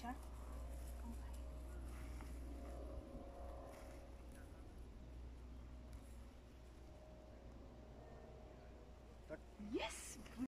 siya. Okay. Yes!